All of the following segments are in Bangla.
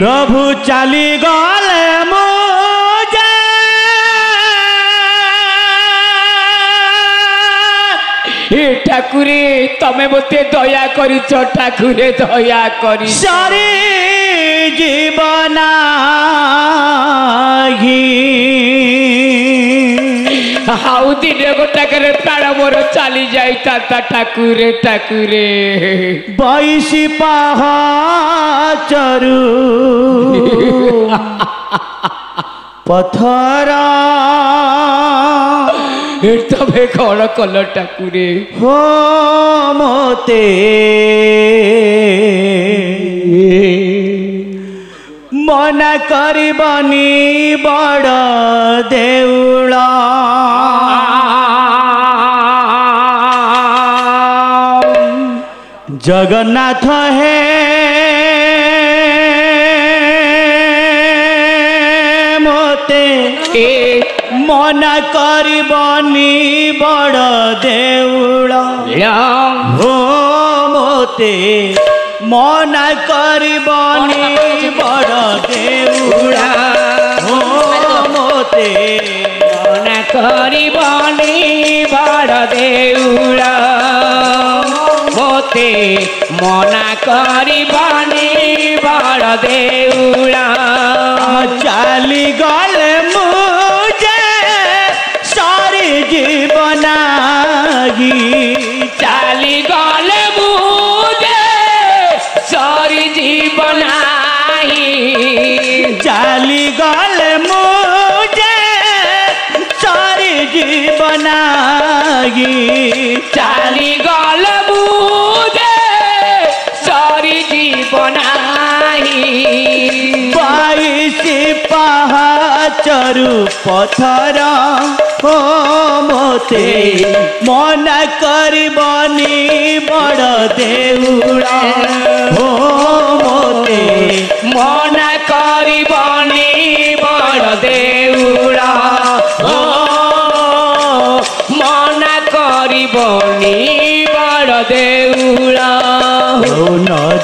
প্রভু চালি গলে হে ঠাকুরে তমে মতে দয়া করিছ ঠাকুরে দয়া করি সরে জীবনা হাউ দিনে গোটা করে প্রাণ মোর চালি যাই তা ঠাকুরে ঠাকুরে বয়সী পাহা চরু পথর তবে কল কল ঠাকুরে হো মতে মনা করিবনি বড় দেউল জগন্নাথ হে মতে এ মনা করিবনি বড় দেউল হো মতে মনা করিবনি বড় দেউড়া হো মতে মনা করিবনি বড় দেউড়া মোতে মনা করিবনি বড় দেউড়া চালি গল নাগি চালি গল বুঝে সরি জীবনাহি বাইশি পাহাচরু পথর ও মতে মনা করিবনি বড় দেউড় হ্যাঁ। ও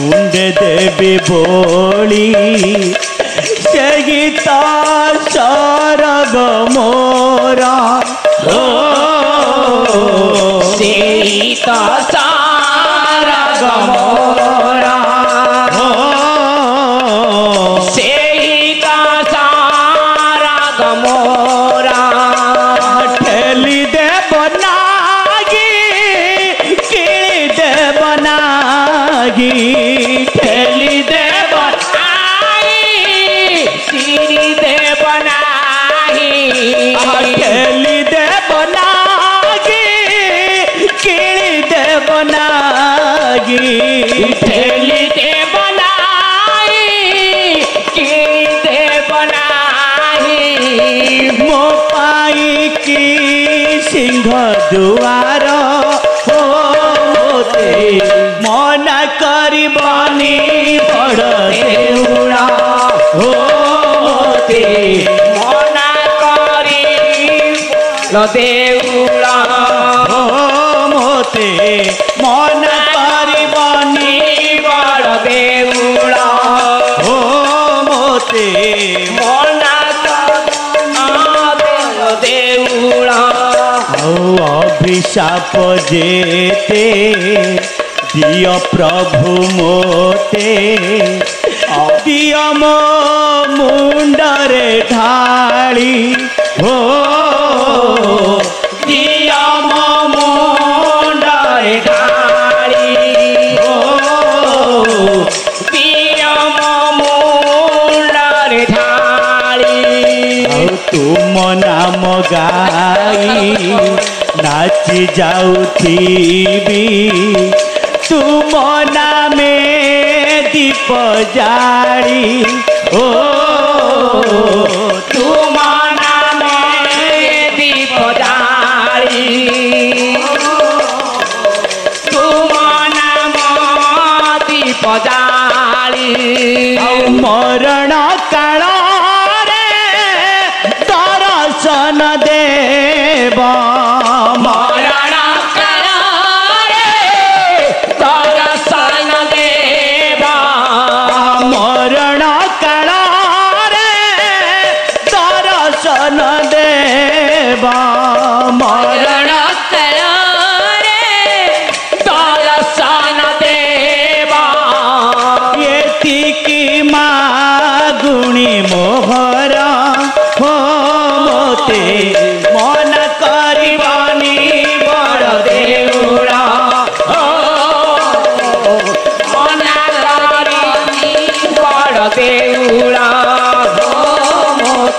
मुंडद बोली जगिता चार गोरा লাগি ঠেলিতে বনাই কিনতে বনাই মো পাই কি সিংহ দুয়ার হতে মনা করিবনি বড় দেউড়া হতে মনা অভিশাপ যেতে দিয় প্রভু মোতে দিয় মুন্ডরে ঢালি ও তুম নাম গাই नाच जाऊ थी भी तुम में दीप जाड़ी ओ तुम में दीप जाड़ी तुम दीप जाड़ी मरण काल रे दर्शन दे